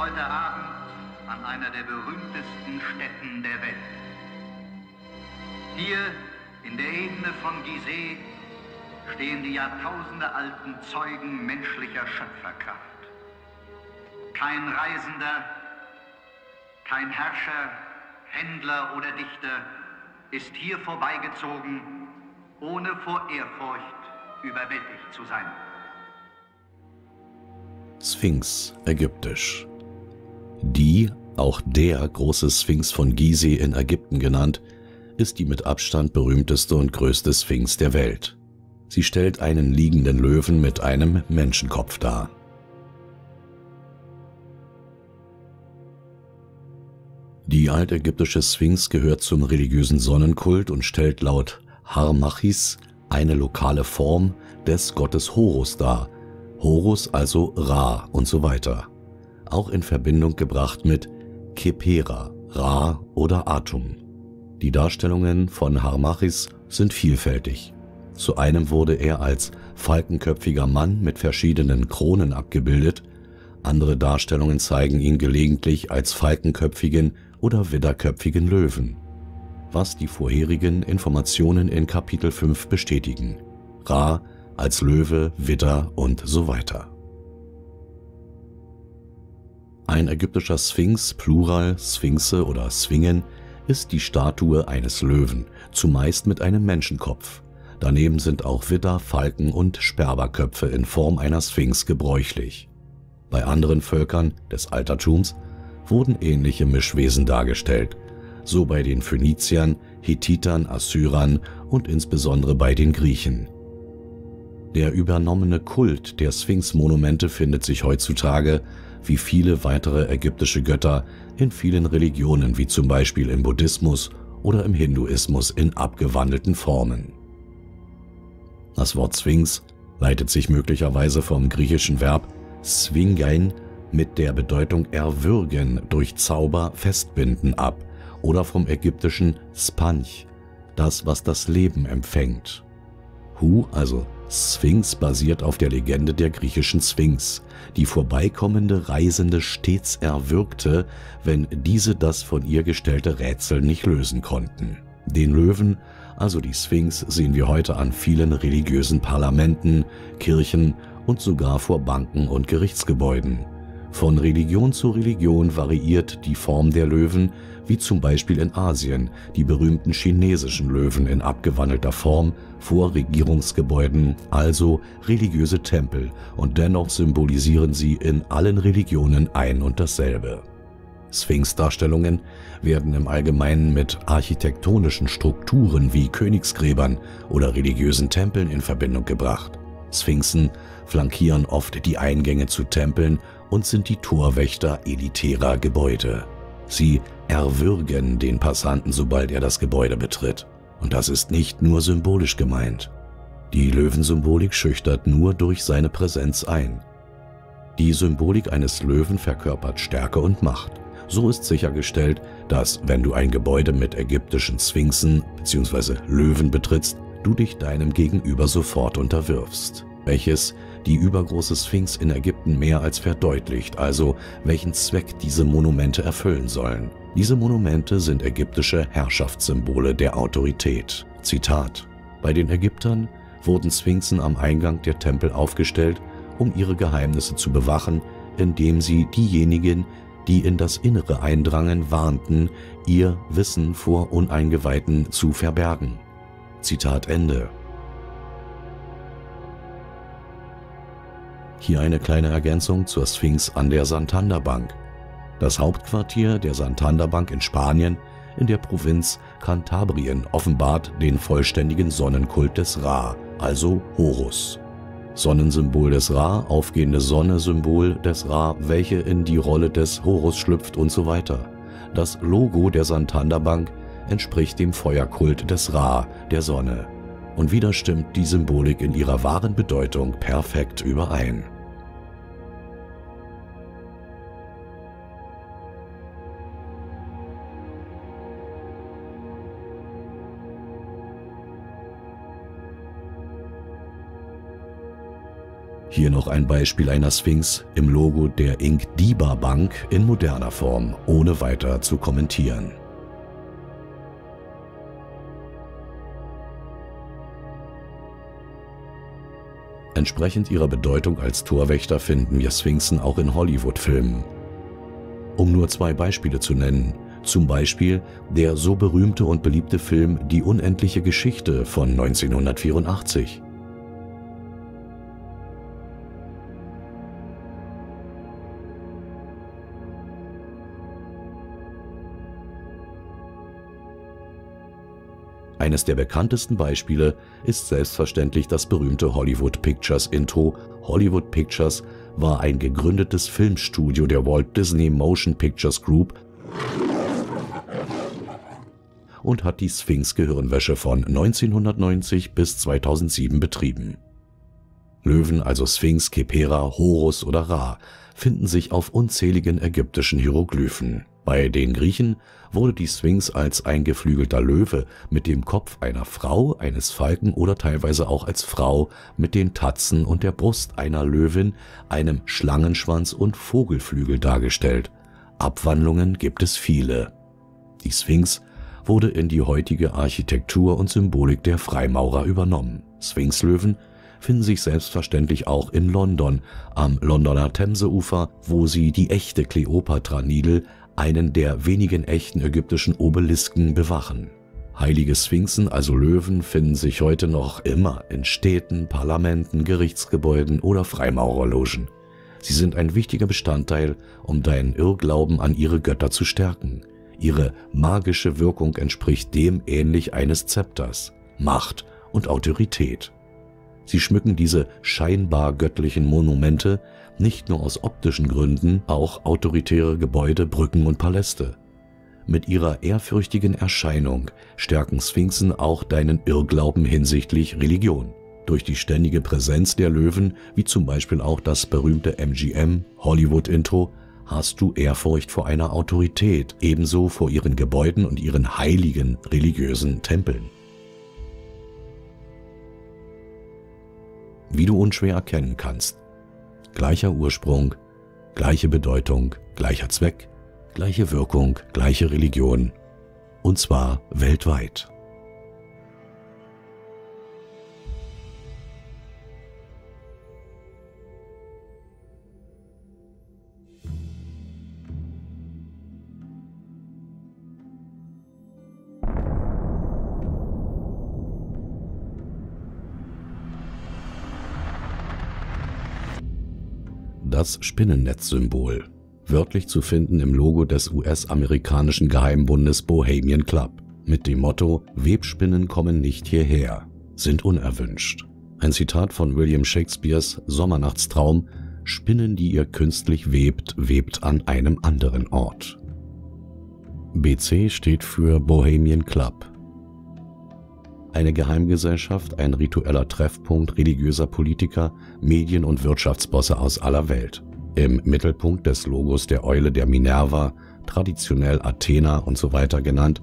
heute Abend an einer der berühmtesten Städten der Welt. Hier in der Ebene von Gizeh stehen die jahrtausendealten Zeugen menschlicher Schöpferkraft. Kein Reisender, kein Herrscher, Händler oder Dichter ist hier vorbeigezogen, ohne vor Ehrfurcht überwältigt zu sein. Sphinx, ägyptisch. Die, auch der große Sphinx von Gizeh in Ägypten genannt, ist die mit Abstand berühmteste und größte Sphinx der Welt. Sie stellt einen liegenden Löwen mit einem Menschenkopf dar. Die altägyptische Sphinx gehört zum religiösen Sonnenkult und stellt laut Harmachis eine lokale Form des Gottes Horus dar, Horus also Ra und so weiter, auch in Verbindung gebracht mit Kepera, Ra oder Atum. Die Darstellungen von Harmachis sind vielfältig. Zu einem wurde er als falkenköpfiger Mann mit verschiedenen Kronen abgebildet, andere Darstellungen zeigen ihn gelegentlich als falkenköpfigen oder widderköpfigen Löwen, was die vorherigen Informationen in Kapitel 5 bestätigen. Ra als Löwe, Widder und so weiter. Ein ägyptischer Sphinx, Plural, Sphinxe oder Sphingen, ist die Statue eines Löwen, zumeist mit einem Menschenkopf. Daneben sind auch Widder, Falken und Sperberköpfe in Form einer Sphinx gebräuchlich. Bei anderen Völkern des Altertums wurden ähnliche Mischwesen dargestellt, so bei den Phöniziern, Hethitern, Assyrern und insbesondere bei den Griechen. Der übernommene Kult der Sphinx-Monumente findet sich heutzutage, wie viele weitere ägyptische Götter, in vielen Religionen wie zum Beispiel im Buddhismus oder im Hinduismus in abgewandelten Formen. Das Wort Sphinx leitet sich möglicherweise vom griechischen Verb swingein mit der Bedeutung erwürgen, durch Zauber festbinden ab oder vom ägyptischen spanch, das was das Leben empfängt. Hu, also Sphinx basiert auf der Legende der griechischen Sphinx, die vorbeikommende Reisende stets erwürgte, wenn diese das von ihr gestellte Rätsel nicht lösen konnten. Den Löwen, also die Sphinx, sehen wir heute an vielen religiösen Parlamenten, Kirchen und sogar vor Banken und Gerichtsgebäuden. Von Religion zu Religion variiert die Form der Löwen, wie zum Beispiel in Asien die berühmten chinesischen Löwen in abgewandelter Form vor Regierungsgebäuden, also religiöse Tempel, und dennoch symbolisieren sie in allen Religionen ein und dasselbe. Sphinx-Darstellungen werden im Allgemeinen mit architektonischen Strukturen wie Königsgräbern oder religiösen Tempeln in Verbindung gebracht. Sphinxen flankieren oft die Eingänge zu Tempeln und sind die Torwächter elitärer Gebäude. Sie erwürgen den Passanten, sobald er das Gebäude betritt. Und das ist nicht nur symbolisch gemeint. Die Löwensymbolik schüchtert nur durch seine Präsenz ein. Die Symbolik eines Löwen verkörpert Stärke und Macht. So ist sichergestellt, dass, wenn du ein Gebäude mit ägyptischen Sphinxen bzw. Löwen betrittst, du dich deinem Gegenüber sofort unterwirfst, welches die übergroße Sphinx in Ägypten mehr als verdeutlicht, also welchen Zweck diese Monumente erfüllen sollen. Diese Monumente sind ägyptische Herrschaftssymbole der Autorität. Zitat Bei den Ägyptern wurden Sphinxen am Eingang der Tempel aufgestellt, um ihre Geheimnisse zu bewachen, indem sie diejenigen, die in das Innere eindrangen, warnten, ihr Wissen vor Uneingeweihten zu verbergen. Zitat Ende. Hier eine kleine Ergänzung zur Sphinx an der Santander Bank. Das Hauptquartier der Santander Bank in Spanien in der Provinz Kantabrien offenbart den vollständigen Sonnenkult des Ra, also Horus. Sonnensymbol des Ra, aufgehende Sonne Symbol des Ra, welche in die Rolle des Horus schlüpft und so weiter. Das Logo der Santander Bank entspricht dem Feuerkult des Ra, der Sonne. Und wieder stimmt die Symbolik in ihrer wahren Bedeutung perfekt überein. Hier noch ein Beispiel einer Sphinx im Logo der Ink Diba Bank in moderner Form, ohne weiter zu kommentieren. Entsprechend ihrer Bedeutung als Torwächter finden wir Sphinxen auch in Hollywood-Filmen. Um nur zwei Beispiele zu nennen, zum Beispiel der so berühmte und beliebte Film Die unendliche Geschichte von 1984. Eines der bekanntesten Beispiele ist selbstverständlich das berühmte Hollywood Pictures Intro. Hollywood Pictures war ein gegründetes Filmstudio der Walt Disney Motion Pictures Group und hat die Sphinx Gehirnwäsche von 1990 bis 2007 betrieben. Löwen, also Sphinx, Kepera, Horus oder Ra, finden sich auf unzähligen ägyptischen Hieroglyphen. Bei den Griechen wurde die Sphinx als ein geflügelter Löwe mit dem Kopf einer Frau, eines Falken oder teilweise auch als Frau mit den Tatzen und der Brust einer Löwin, einem Schlangenschwanz und Vogelflügel dargestellt. Abwandlungen gibt es viele. Die Sphinx wurde in die heutige Architektur und Symbolik der Freimaurer übernommen. Sphinxlöwen finden sich selbstverständlich auch in London, am Londoner Themseufer, wo sie die echte Kleopatra-Nidel einen der wenigen echten ägyptischen Obelisken bewachen. Heilige Sphinxen, also Löwen, finden sich heute noch immer in Städten, Parlamenten, Gerichtsgebäuden oder Freimaurerlogen. Sie sind ein wichtiger Bestandteil, um deinen Irrglauben an ihre Götter zu stärken. Ihre magische Wirkung entspricht dem ähnlich eines Zepters, Macht und Autorität. Sie schmücken diese scheinbar göttlichen Monumente nicht nur aus optischen Gründen, auch autoritäre Gebäude, Brücken und Paläste. Mit ihrer ehrfürchtigen Erscheinung stärken Sphinxen auch deinen Irrglauben hinsichtlich Religion. Durch die ständige Präsenz der Löwen, wie zum Beispiel auch das berühmte MGM Hollywood-Intro, hast du Ehrfurcht vor einer Autorität, ebenso vor ihren Gebäuden und ihren heiligen religiösen Tempeln. Wie du unschwer erkennen kannst, Gleicher Ursprung, gleiche Bedeutung, gleicher Zweck, gleiche Wirkung, gleiche Religion. Und zwar weltweit. Das Spinnennetz-Symbol, wörtlich zu finden im Logo des US-amerikanischen Geheimbundes Bohemian Club, mit dem Motto Webspinnen kommen nicht hierher, sind unerwünscht. Ein Zitat von William Shakespeares Sommernachtstraum Spinnen, die ihr künstlich webt, webt an einem anderen Ort. BC steht für Bohemian Club, eine Geheimgesellschaft, ein ritueller Treffpunkt religiöser Politiker, Medien und Wirtschaftsbosse aus aller Welt. Im Mittelpunkt des Logos der Eule der Minerva, traditionell Athena und so weiter genannt,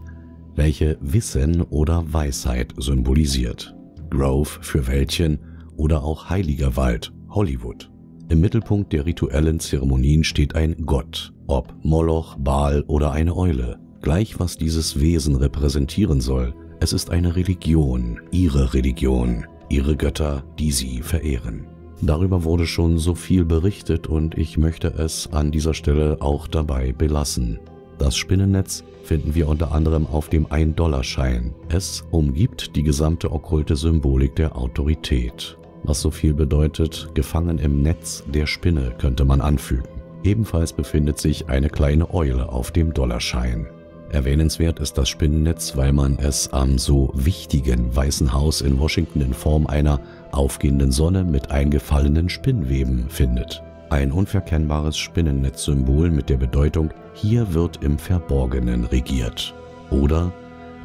welche Wissen oder Weisheit symbolisiert. Grove für Wäldchen oder auch Heiliger Wald, Hollywood. Im Mittelpunkt der rituellen Zeremonien steht ein Gott, ob Moloch, Baal oder eine Eule. Gleich was dieses Wesen repräsentieren soll, es ist eine Religion, ihre Religion, ihre Götter, die sie verehren. Darüber wurde schon so viel berichtet und ich möchte es an dieser Stelle auch dabei belassen. Das Spinnennetz finden wir unter anderem auf dem 1-Dollar-Schein. Es umgibt die gesamte okkulte Symbolik der Autorität. Was so viel bedeutet, gefangen im Netz der Spinne könnte man anfügen. Ebenfalls befindet sich eine kleine Eule auf dem Dollarschein. Erwähnenswert ist das Spinnennetz, weil man es am so wichtigen Weißen Haus in Washington in Form einer aufgehenden Sonne mit eingefallenen Spinnweben findet. Ein unverkennbares Spinnennetzsymbol mit der Bedeutung, hier wird im Verborgenen regiert. Oder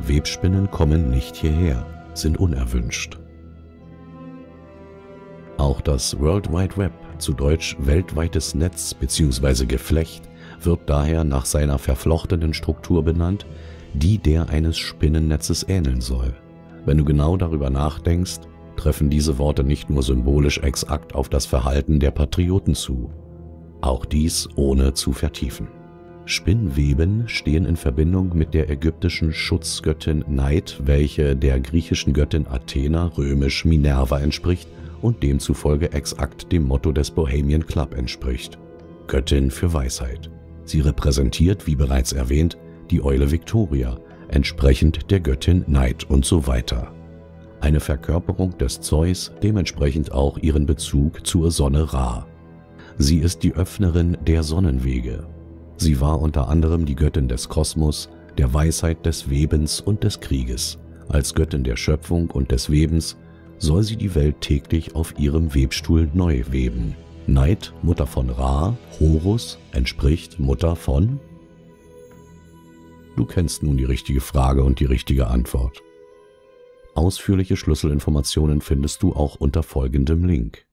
Webspinnen kommen nicht hierher, sind unerwünscht. Auch das World Wide Web, zu Deutsch weltweites Netz bzw. Geflecht, wird daher nach seiner verflochtenen Struktur benannt, die der eines Spinnennetzes ähneln soll. Wenn du genau darüber nachdenkst, treffen diese Worte nicht nur symbolisch exakt auf das Verhalten der Patrioten zu, auch dies ohne zu vertiefen. Spinnweben stehen in Verbindung mit der ägyptischen Schutzgöttin Neid, welche der griechischen Göttin Athena römisch Minerva entspricht und demzufolge exakt dem Motto des Bohemian Club entspricht. Göttin für Weisheit. Sie repräsentiert, wie bereits erwähnt, die Eule Victoria, entsprechend der Göttin Neid und so weiter. Eine Verkörperung des Zeus, dementsprechend auch ihren Bezug zur Sonne Ra. Sie ist die Öffnerin der Sonnenwege. Sie war unter anderem die Göttin des Kosmos, der Weisheit des Webens und des Krieges. Als Göttin der Schöpfung und des Webens soll sie die Welt täglich auf ihrem Webstuhl neu weben. Neid, Mutter von Ra, Horus, entspricht Mutter von? Du kennst nun die richtige Frage und die richtige Antwort. Ausführliche Schlüsselinformationen findest du auch unter folgendem Link.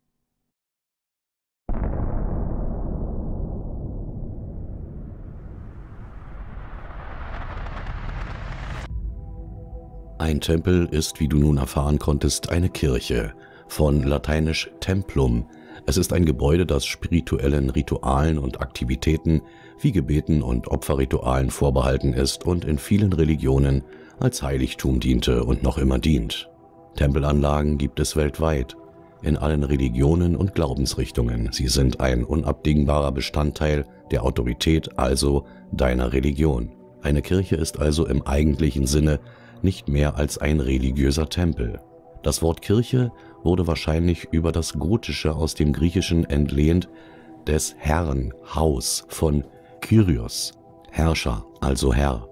Ein Tempel ist, wie du nun erfahren konntest, eine Kirche, von lateinisch templum. Es ist ein Gebäude, das spirituellen Ritualen und Aktivitäten wie Gebeten und Opferritualen vorbehalten ist und in vielen Religionen als Heiligtum diente und noch immer dient. Tempelanlagen gibt es weltweit, in allen Religionen und Glaubensrichtungen. Sie sind ein unabdingbarer Bestandteil der Autorität, also deiner Religion. Eine Kirche ist also im eigentlichen Sinne nicht mehr als ein religiöser Tempel. Das Wort Kirche wurde wahrscheinlich über das Gotische aus dem Griechischen entlehnt des Herrn, Haus von Kyrios, Herrscher, also Herr.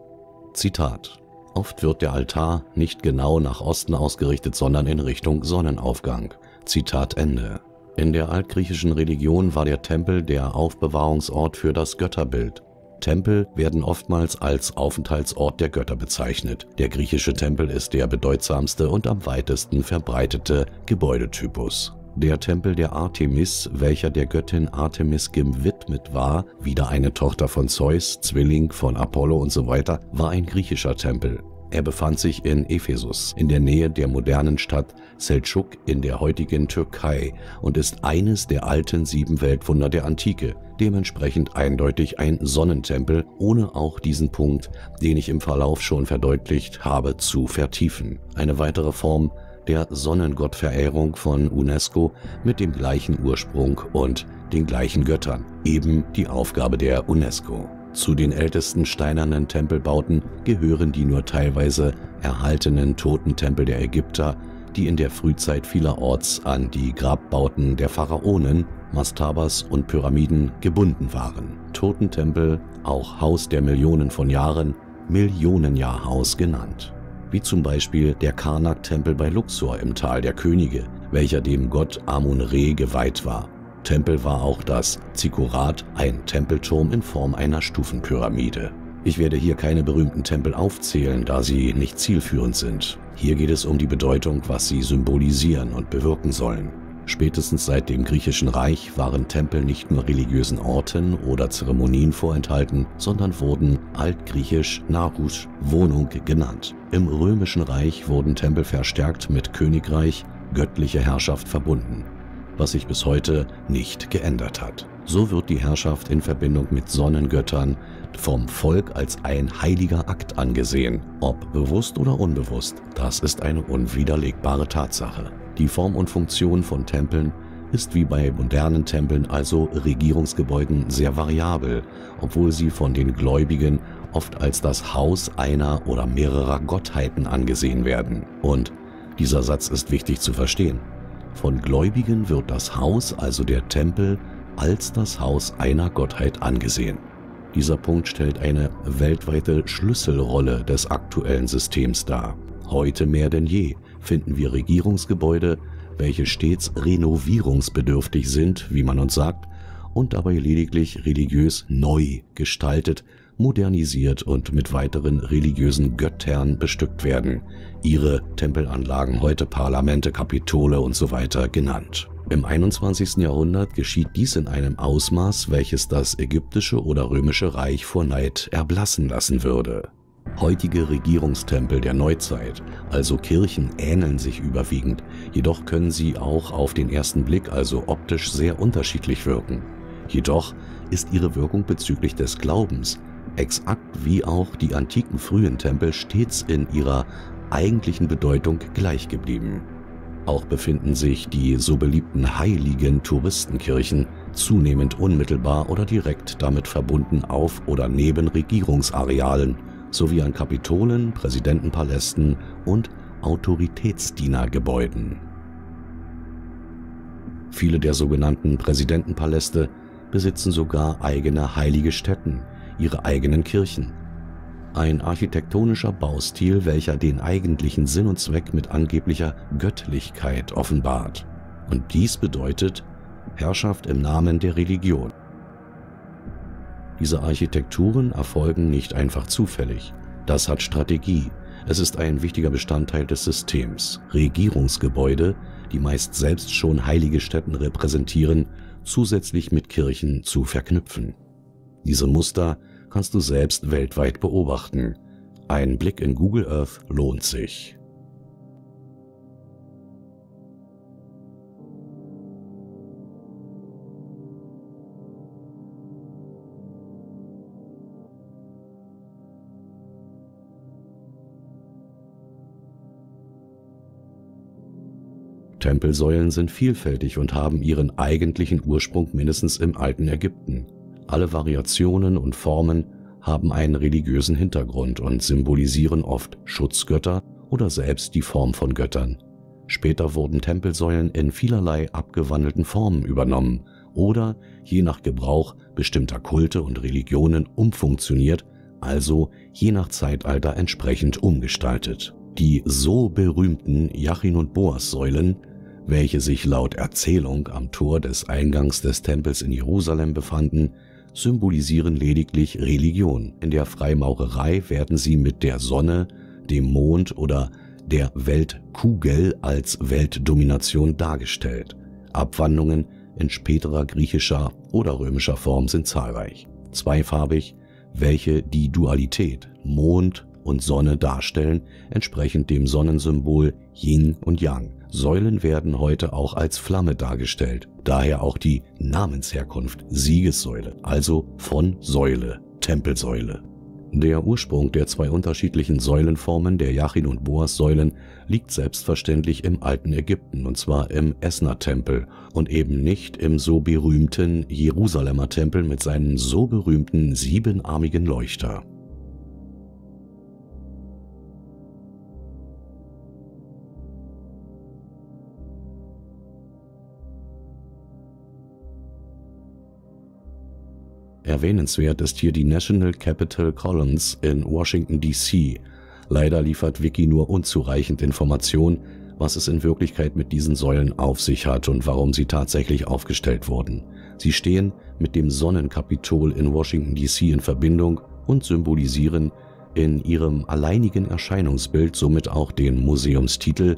Zitat. Oft wird der Altar nicht genau nach Osten ausgerichtet, sondern in Richtung Sonnenaufgang. Zitat Ende. In der altgriechischen Religion war der Tempel der Aufbewahrungsort für das Götterbild. Tempel werden oftmals als Aufenthaltsort der Götter bezeichnet. Der griechische Tempel ist der bedeutsamste und am weitesten verbreitete Gebäudetypus. Der Tempel der Artemis, welcher der Göttin Artemis gewidmet war, wieder eine Tochter von Zeus, Zwilling von Apollo usw., so war ein griechischer Tempel. Er befand sich in Ephesus, in der Nähe der modernen Stadt Selçuk in der heutigen Türkei und ist eines der alten sieben Weltwunder der Antike, dementsprechend eindeutig ein Sonnentempel, ohne auch diesen Punkt, den ich im Verlauf schon verdeutlicht habe, zu vertiefen. Eine weitere Form der Sonnengottverehrung von UNESCO mit dem gleichen Ursprung und den gleichen Göttern, eben die Aufgabe der UNESCO. Zu den ältesten steinernen Tempelbauten gehören die nur teilweise erhaltenen Totentempel der Ägypter, die in der Frühzeit vielerorts an die Grabbauten der Pharaonen, Mastabas und Pyramiden gebunden waren. Totentempel, auch Haus der Millionen von Jahren, Millionenjahrhaus genannt. Wie zum Beispiel der Karnak-Tempel bei Luxor im Tal der Könige, welcher dem Gott Amun-Re geweiht war. Tempel war auch das Zikkurat, ein Tempelturm in Form einer Stufenpyramide. Ich werde hier keine berühmten Tempel aufzählen, da sie nicht zielführend sind. Hier geht es um die Bedeutung, was sie symbolisieren und bewirken sollen. Spätestens seit dem griechischen Reich waren Tempel nicht nur religiösen Orten oder Zeremonien vorenthalten, sondern wurden altgriechisch Narus, Wohnung genannt. Im römischen Reich wurden Tempel verstärkt mit Königreich, göttlicher Herrschaft verbunden was sich bis heute nicht geändert hat. So wird die Herrschaft in Verbindung mit Sonnengöttern vom Volk als ein heiliger Akt angesehen. Ob bewusst oder unbewusst, das ist eine unwiderlegbare Tatsache. Die Form und Funktion von Tempeln ist wie bei modernen Tempeln, also Regierungsgebäuden, sehr variabel, obwohl sie von den Gläubigen oft als das Haus einer oder mehrerer Gottheiten angesehen werden. Und dieser Satz ist wichtig zu verstehen. Von Gläubigen wird das Haus, also der Tempel, als das Haus einer Gottheit angesehen. Dieser Punkt stellt eine weltweite Schlüsselrolle des aktuellen Systems dar. Heute mehr denn je finden wir Regierungsgebäude, welche stets renovierungsbedürftig sind, wie man uns sagt, und dabei lediglich religiös neu gestaltet modernisiert und mit weiteren religiösen Göttern bestückt werden, ihre Tempelanlagen heute Parlamente, Kapitole und so weiter genannt. Im 21. Jahrhundert geschieht dies in einem Ausmaß, welches das ägyptische oder römische Reich vor Neid erblassen lassen würde. Heutige Regierungstempel der Neuzeit, also Kirchen, ähneln sich überwiegend, jedoch können sie auch auf den ersten Blick, also optisch, sehr unterschiedlich wirken. Jedoch ist ihre Wirkung bezüglich des Glaubens, exakt wie auch die antiken frühen Tempel, stets in ihrer eigentlichen Bedeutung gleich geblieben. Auch befinden sich die so beliebten heiligen Touristenkirchen zunehmend unmittelbar oder direkt damit verbunden auf oder neben Regierungsarealen sowie an Kapitolen, Präsidentenpalästen und Autoritätsdienergebäuden. Viele der sogenannten Präsidentenpaläste besitzen sogar eigene heilige Stätten, ihre eigenen Kirchen. Ein architektonischer Baustil, welcher den eigentlichen Sinn und Zweck mit angeblicher Göttlichkeit offenbart. Und dies bedeutet Herrschaft im Namen der Religion. Diese Architekturen erfolgen nicht einfach zufällig. Das hat Strategie. Es ist ein wichtiger Bestandteil des Systems. Regierungsgebäude, die meist selbst schon heilige Stätten repräsentieren, zusätzlich mit Kirchen zu verknüpfen. Diese Muster kannst du selbst weltweit beobachten. Ein Blick in Google Earth lohnt sich. Tempelsäulen sind vielfältig und haben ihren eigentlichen Ursprung mindestens im alten Ägypten. Alle Variationen und Formen haben einen religiösen Hintergrund und symbolisieren oft Schutzgötter oder selbst die Form von Göttern. Später wurden Tempelsäulen in vielerlei abgewandelten Formen übernommen oder je nach Gebrauch bestimmter Kulte und Religionen umfunktioniert, also je nach Zeitalter entsprechend umgestaltet. Die so berühmten Jachin- und Boas-Säulen, welche sich laut Erzählung am Tor des Eingangs des Tempels in Jerusalem befanden, symbolisieren lediglich Religion. In der Freimaurerei werden sie mit der Sonne, dem Mond oder der Weltkugel als Weltdomination dargestellt. Abwandlungen in späterer griechischer oder römischer Form sind zahlreich. Zweifarbig, welche die Dualität Mond und Sonne darstellen, entsprechend dem Sonnensymbol Yin und Yang. Säulen werden heute auch als Flamme dargestellt, daher auch die Namensherkunft Siegessäule, also von Säule, Tempelsäule. Der Ursprung der zwei unterschiedlichen Säulenformen der Jachin- und Boas-Säulen liegt selbstverständlich im alten Ägypten, und zwar im Esna-Tempel und eben nicht im so berühmten Jerusalemer Tempel mit seinem so berühmten siebenarmigen Leuchter. Erwähnenswert ist hier die National Capitol Columns in Washington, D.C. Leider liefert Wiki nur unzureichend Informationen, was es in Wirklichkeit mit diesen Säulen auf sich hat und warum sie tatsächlich aufgestellt wurden. Sie stehen mit dem Sonnenkapitol in Washington, D.C. in Verbindung und symbolisieren in ihrem alleinigen Erscheinungsbild somit auch den Museumstitel,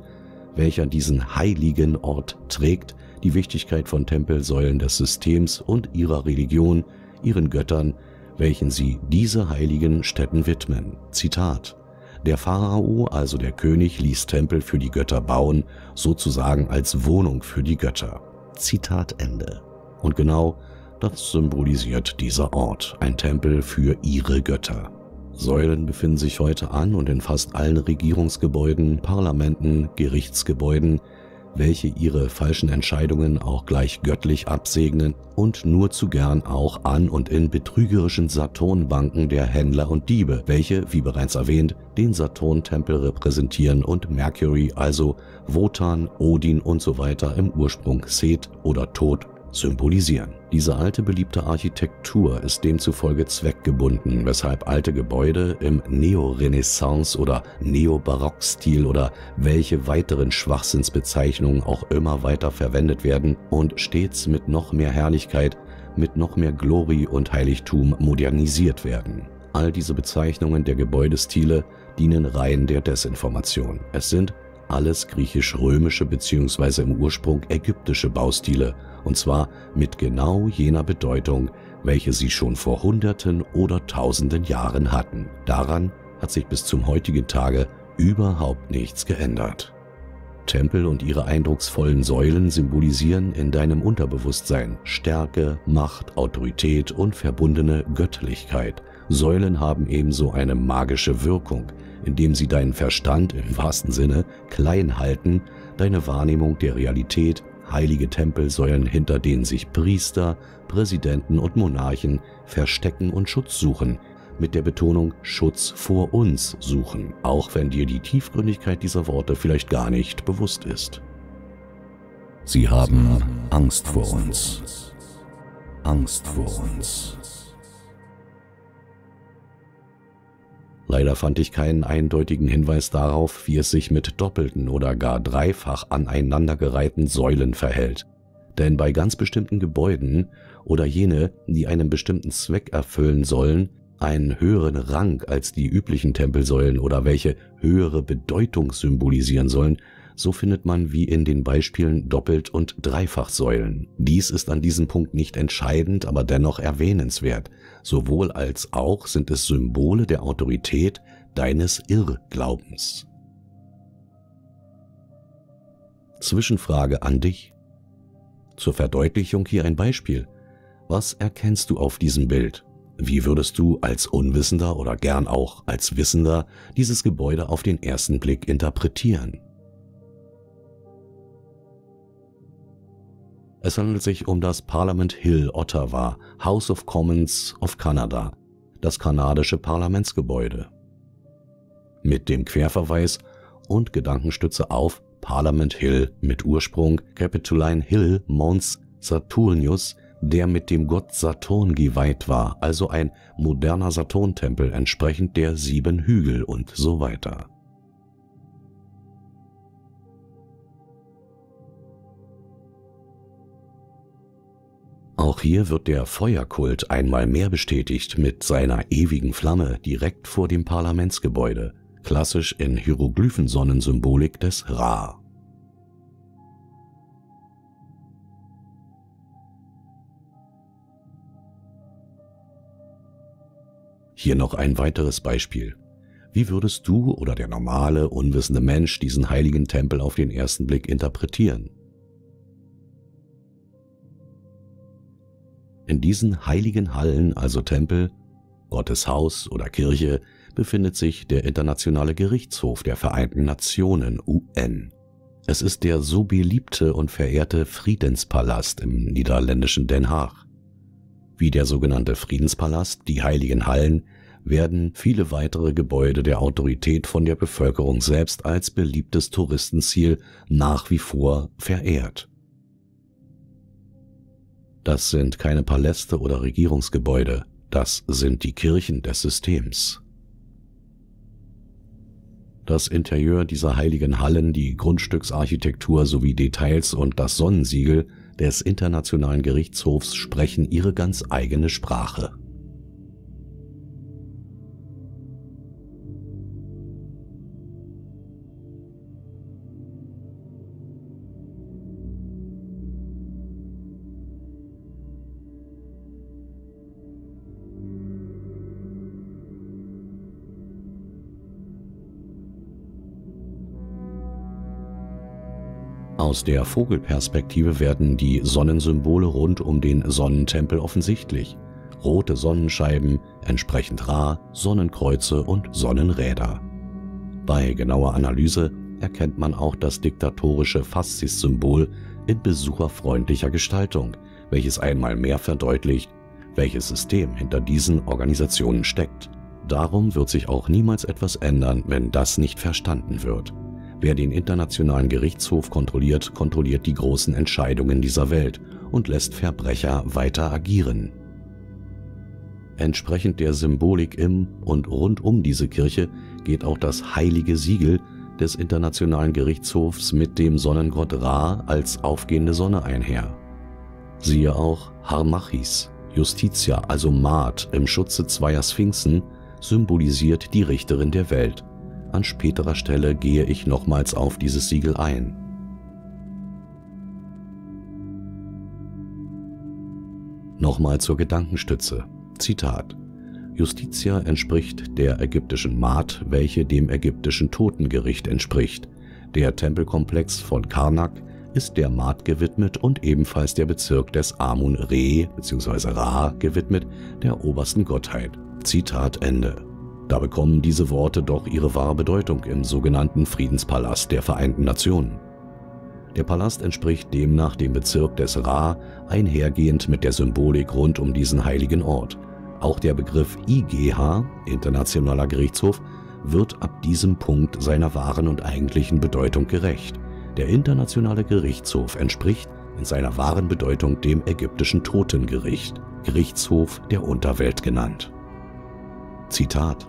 welcher diesen heiligen Ort trägt, die Wichtigkeit von Tempelsäulen des Systems und ihrer Religion ihren Göttern, welchen sie diese heiligen Stätten widmen. Zitat der Pharao, also der König, ließ Tempel für die Götter bauen, sozusagen als Wohnung für die Götter. Zitat Ende. Und genau das symbolisiert dieser Ort, ein Tempel für ihre Götter. Säulen befinden sich heute an und in fast allen Regierungsgebäuden, Parlamenten, Gerichtsgebäuden, welche ihre falschen Entscheidungen auch gleich göttlich absegnen und nur zu gern auch an und in betrügerischen Saturnbanken der Händler und Diebe, welche, wie bereits erwähnt, den Saturntempel repräsentieren und Mercury, also Wotan, Odin und so weiter im Ursprung Seth oder Tod symbolisieren. Diese alte beliebte Architektur ist demzufolge zweckgebunden, weshalb alte Gebäude im Neorenaissance- oder Neobarock-Stil oder welche weiteren Schwachsinnsbezeichnungen auch immer weiter verwendet werden und stets mit noch mehr Herrlichkeit, mit noch mehr Glory und Heiligtum modernisiert werden. All diese Bezeichnungen der Gebäudestile dienen rein der Desinformation. Es sind alles griechisch-römische bzw. im Ursprung ägyptische Baustile und zwar mit genau jener Bedeutung, welche sie schon vor Hunderten oder Tausenden Jahren hatten. Daran hat sich bis zum heutigen Tage überhaupt nichts geändert. Tempel und ihre eindrucksvollen Säulen symbolisieren in deinem Unterbewusstsein Stärke, Macht, Autorität und verbundene Göttlichkeit. Säulen haben ebenso eine magische Wirkung, indem sie deinen Verstand im wahrsten Sinne klein halten, deine Wahrnehmung der Realität, heilige Tempelsäulen, hinter denen sich Priester, Präsidenten und Monarchen verstecken und Schutz suchen, mit der Betonung Schutz vor uns suchen, auch wenn dir die Tiefgründigkeit dieser Worte vielleicht gar nicht bewusst ist. Sie haben Angst vor uns. Angst vor uns. Leider fand ich keinen eindeutigen Hinweis darauf, wie es sich mit doppelten oder gar dreifach aneinandergereihten Säulen verhält. Denn bei ganz bestimmten Gebäuden oder jene, die einen bestimmten Zweck erfüllen sollen, einen höheren Rang als die üblichen Tempelsäulen oder welche höhere Bedeutung symbolisieren sollen, so findet man wie in den Beispielen Doppelt- und Dreifachsäulen. Dies ist an diesem Punkt nicht entscheidend, aber dennoch erwähnenswert. Sowohl als auch sind es Symbole der Autorität deines Irrglaubens. Zwischenfrage an dich. Zur Verdeutlichung hier ein Beispiel. Was erkennst du auf diesem Bild? Wie würdest du als Unwissender oder gern auch als Wissender dieses Gebäude auf den ersten Blick interpretieren? Es handelt sich um das Parliament Hill Ottawa, House of Commons of Canada, das kanadische Parlamentsgebäude. Mit dem Querverweis und Gedankenstütze auf Parliament Hill mit Ursprung Capitoline Hill Mons Saturnius der mit dem Gott Saturn geweiht war, also ein moderner Saturntempel entsprechend der sieben Hügel und so weiter. Auch hier wird der Feuerkult einmal mehr bestätigt mit seiner ewigen Flamme direkt vor dem Parlamentsgebäude, klassisch in Hieroglyphensonnensymbolik des Ra. Hier noch ein weiteres Beispiel. Wie würdest du oder der normale, unwissende Mensch diesen heiligen Tempel auf den ersten Blick interpretieren? In diesen heiligen Hallen, also Tempel, Gottes Haus oder Kirche, befindet sich der Internationale Gerichtshof der Vereinten Nationen UN. Es ist der so beliebte und verehrte Friedenspalast im niederländischen Den Haag. Wie der sogenannte Friedenspalast, die heiligen Hallen, werden viele weitere Gebäude der Autorität von der Bevölkerung selbst als beliebtes Touristenziel nach wie vor verehrt. Das sind keine Paläste oder Regierungsgebäude, das sind die Kirchen des Systems. Das Interieur dieser heiligen Hallen, die Grundstücksarchitektur sowie Details und das Sonnensiegel des Internationalen Gerichtshofs sprechen ihre ganz eigene Sprache. Aus der Vogelperspektive werden die Sonnensymbole rund um den Sonnentempel offensichtlich. Rote Sonnenscheiben, entsprechend Ra, Sonnenkreuze und Sonnenräder. Bei genauer Analyse erkennt man auch das diktatorische Fascis-Symbol in besucherfreundlicher Gestaltung, welches einmal mehr verdeutlicht, welches System hinter diesen Organisationen steckt. Darum wird sich auch niemals etwas ändern, wenn das nicht verstanden wird. Wer den Internationalen Gerichtshof kontrolliert, kontrolliert die großen Entscheidungen dieser Welt und lässt Verbrecher weiter agieren. Entsprechend der Symbolik im und rund um diese Kirche geht auch das heilige Siegel des Internationalen Gerichtshofs mit dem Sonnengott Ra als aufgehende Sonne einher. Siehe auch Harmachis, Justitia, also Maat im Schutze zweier Sphinxen, symbolisiert die Richterin der Welt an späterer Stelle gehe ich nochmals auf dieses Siegel ein. Nochmal zur Gedankenstütze. Zitat. Justitia entspricht der ägyptischen Maat, welche dem ägyptischen Totengericht entspricht. Der Tempelkomplex von Karnak ist der Maat gewidmet und ebenfalls der Bezirk des Amun-Re bzw. Ra gewidmet, der obersten Gottheit. Zitat Ende. Da bekommen diese Worte doch ihre wahre Bedeutung im sogenannten Friedenspalast der Vereinten Nationen. Der Palast entspricht demnach dem Bezirk des Ra, einhergehend mit der Symbolik rund um diesen heiligen Ort. Auch der Begriff IGH, Internationaler Gerichtshof, wird ab diesem Punkt seiner wahren und eigentlichen Bedeutung gerecht. Der Internationale Gerichtshof entspricht in seiner wahren Bedeutung dem ägyptischen Totengericht, Gerichtshof der Unterwelt genannt. Zitat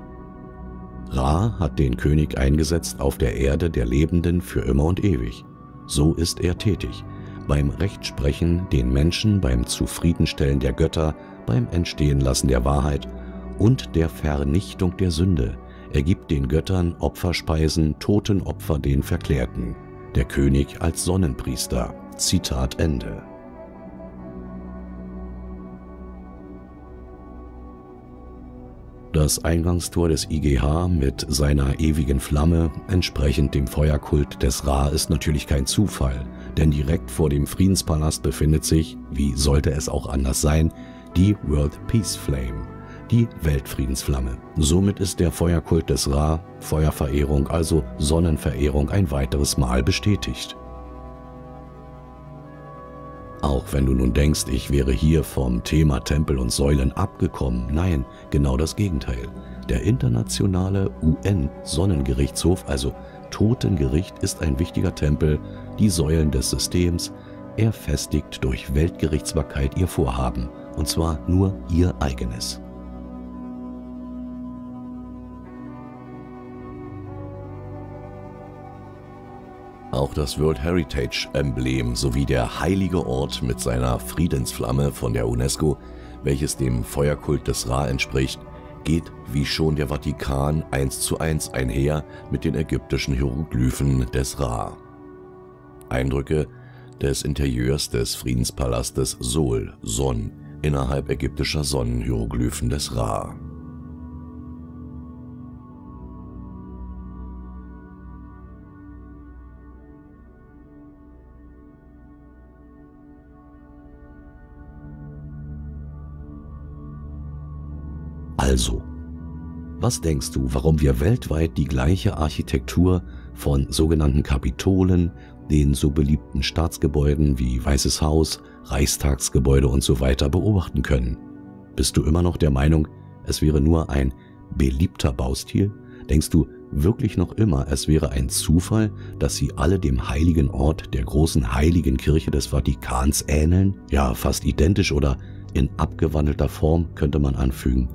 Ra hat den König eingesetzt auf der Erde der Lebenden für immer und ewig. So ist er tätig, beim Rechtsprechen den Menschen, beim Zufriedenstellen der Götter, beim Entstehenlassen der Wahrheit und der Vernichtung der Sünde. Er gibt den Göttern Opferspeisen, Totenopfer den Verklärten. Der König als Sonnenpriester. Zitat Ende. Das Eingangstor des IGH mit seiner ewigen Flamme, entsprechend dem Feuerkult des Ra, ist natürlich kein Zufall, denn direkt vor dem Friedenspalast befindet sich, wie sollte es auch anders sein, die World Peace Flame, die Weltfriedensflamme. Somit ist der Feuerkult des Ra, Feuerverehrung, also Sonnenverehrung, ein weiteres Mal bestätigt. Auch wenn du nun denkst, ich wäre hier vom Thema Tempel und Säulen abgekommen, nein, genau das Gegenteil. Der internationale UN-Sonnengerichtshof, also Totengericht, ist ein wichtiger Tempel, die Säulen des Systems, er festigt durch Weltgerichtsbarkeit ihr Vorhaben, und zwar nur ihr eigenes. Auch das World Heritage Emblem sowie der heilige Ort mit seiner Friedensflamme von der UNESCO, welches dem Feuerkult des Ra entspricht, geht wie schon der Vatikan eins zu eins einher mit den ägyptischen Hieroglyphen des Ra. Eindrücke des Interieurs des Friedenspalastes Sol, Son, innerhalb ägyptischer Sonnenhieroglyphen des Ra. Also, was denkst du, warum wir weltweit die gleiche Architektur von sogenannten Kapitolen, den so beliebten Staatsgebäuden wie Weißes Haus, Reichstagsgebäude und so weiter beobachten können? Bist du immer noch der Meinung, es wäre nur ein beliebter Baustil? Denkst du wirklich noch immer, es wäre ein Zufall, dass sie alle dem heiligen Ort der großen heiligen Kirche des Vatikans ähneln? Ja, fast identisch oder in abgewandelter Form könnte man anfügen.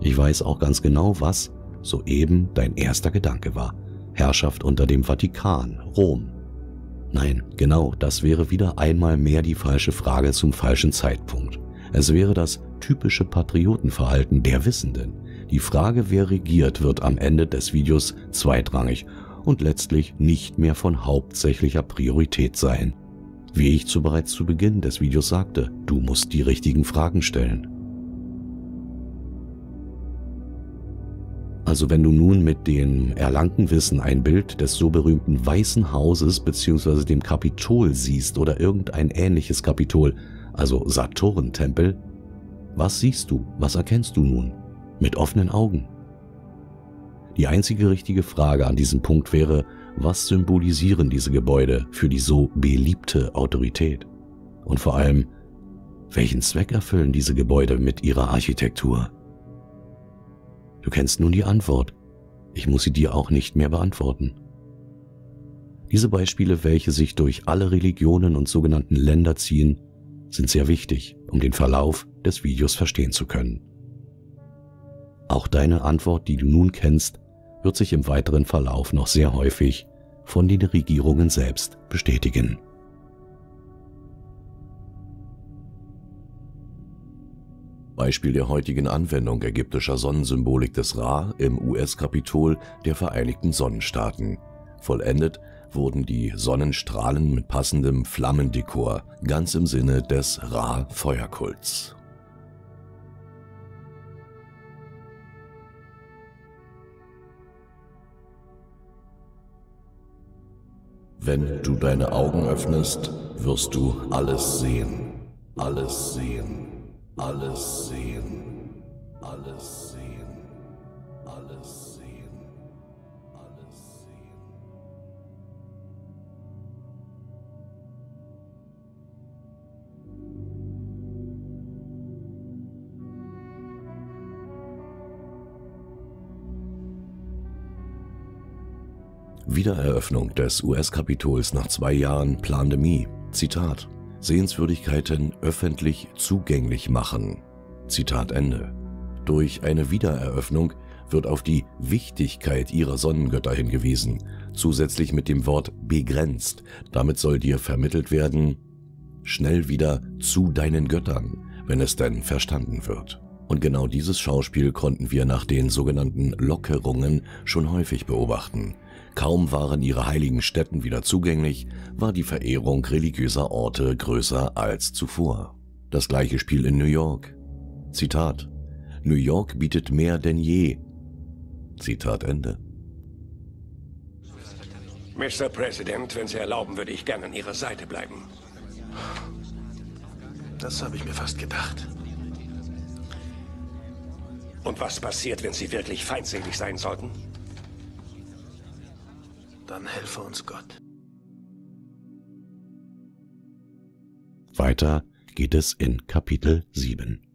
Ich weiß auch ganz genau, was soeben dein erster Gedanke war. Herrschaft unter dem Vatikan, Rom. Nein, genau, das wäre wieder einmal mehr die falsche Frage zum falschen Zeitpunkt. Es wäre das typische Patriotenverhalten der Wissenden. Die Frage, wer regiert, wird am Ende des Videos zweitrangig und letztlich nicht mehr von hauptsächlicher Priorität sein. Wie ich zu bereits zu Beginn des Videos sagte, du musst die richtigen Fragen stellen. Also wenn du nun mit dem erlangten Wissen ein Bild des so berühmten Weißen Hauses bzw. dem Kapitol siehst oder irgendein ähnliches Kapitol, also Saturn-Tempel, was siehst du, was erkennst du nun? Mit offenen Augen. Die einzige richtige Frage an diesem Punkt wäre, was symbolisieren diese Gebäude für die so beliebte Autorität? Und vor allem, welchen Zweck erfüllen diese Gebäude mit ihrer Architektur? Du kennst nun die Antwort. Ich muss sie dir auch nicht mehr beantworten. Diese Beispiele, welche sich durch alle Religionen und sogenannten Länder ziehen, sind sehr wichtig, um den Verlauf des Videos verstehen zu können. Auch deine Antwort, die du nun kennst, wird sich im weiteren Verlauf noch sehr häufig von den Regierungen selbst bestätigen. Beispiel der heutigen Anwendung ägyptischer Sonnensymbolik des Ra im US-Kapitol der Vereinigten Sonnenstaaten. Vollendet wurden die Sonnenstrahlen mit passendem Flammendekor, ganz im Sinne des Ra-Feuerkults. Wenn du deine Augen öffnest, wirst du alles sehen, alles sehen. Alles sehen. Alles sehen. Alles sehen. Alles sehen. Wiedereröffnung des US-Kapitols nach zwei Jahren Plandemie. Zitat. Sehenswürdigkeiten öffentlich zugänglich machen. Zitat Ende. Durch eine Wiedereröffnung wird auf die Wichtigkeit ihrer Sonnengötter hingewiesen, zusätzlich mit dem Wort begrenzt. Damit soll dir vermittelt werden, schnell wieder zu deinen Göttern, wenn es denn verstanden wird. Und genau dieses Schauspiel konnten wir nach den sogenannten Lockerungen schon häufig beobachten. Kaum waren ihre heiligen Stätten wieder zugänglich, war die Verehrung religiöser Orte größer als zuvor. Das gleiche Spiel in New York. Zitat. New York bietet mehr denn je. Zitat Ende. Mr. President, wenn Sie erlauben, würde ich gerne an Ihrer Seite bleiben. Das habe ich mir fast gedacht. Und was passiert, wenn Sie wirklich feindselig sein sollten? Dann helfe uns Gott. Weiter geht es in Kapitel 7.